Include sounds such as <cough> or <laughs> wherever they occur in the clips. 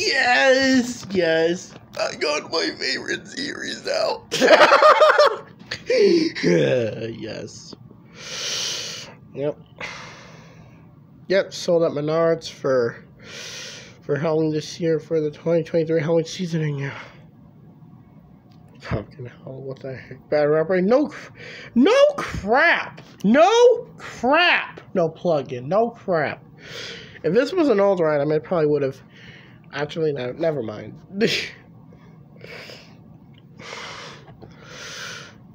yes, yes. I got my favorite series out. <laughs> yes. Yep. Yep, sold at Menards for for Halloween this year for the 2023 Halloween season, yeah. Fucking hell, what the heck? Bad rapper? No, no crap! No crap! No plug-in, no crap. If this was an old item, I probably would have. Actually, no, never mind. <laughs>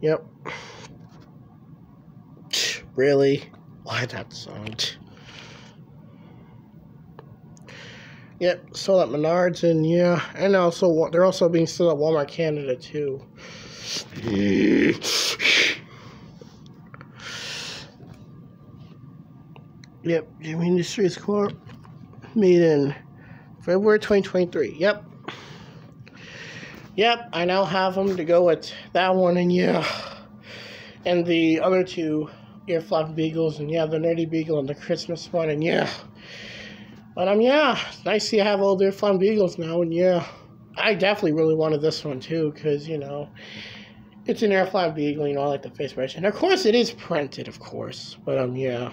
yep. Really? Why that song? Yep, sold at Menards and yeah, and also they're also being sold at Walmart Canada too. <laughs> yep, Gemmy Industries Corp. Made in February 2023. Yep. Yep, I now have them to go with that one and yeah. And the other two ear beagles and yeah, the nerdy beagle and the Christmas one and yeah. But um, yeah, it's nice to have all their fun beagles now, and yeah, I definitely really wanted this one too, because you know, it's an air flat beagle, you know, I like the face version. Of course, it is printed, of course, but um, yeah.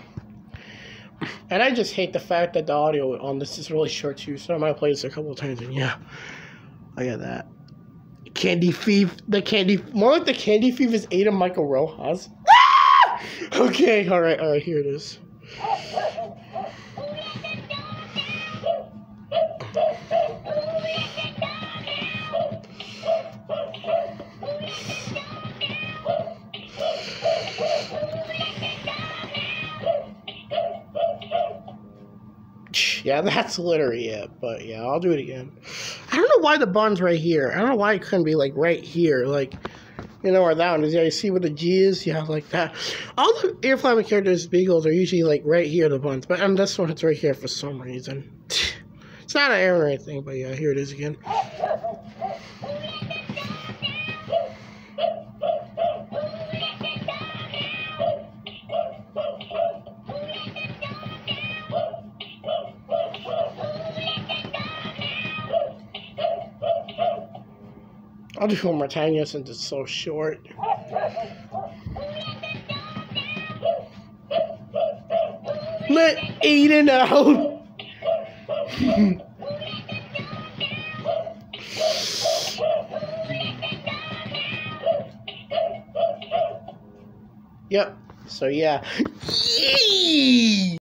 And I just hate the fact that the audio on this is really short too, so I might play this a couple times, and yeah, I got that. Candy Thief, the Candy, more like the Candy Thief is Ada Michael Rojas. <laughs> okay, alright, alright, here it is. Yeah, <laughs> that's literally it. But yeah, I'll do it again. I don't know why the bun's right here. I don't know why it couldn't be like right here. Like, you know where that one is. Yeah, you see where the G is? Yeah, like that. All the ear flapping characters, Beagles, are usually like right here, the buns. But and this one, it's right here for some reason. <laughs> It's not an error or anything, but yeah, here it is again. I'll do one more time since it's so short. Let Aiden out! <laughs> yep. So yeah.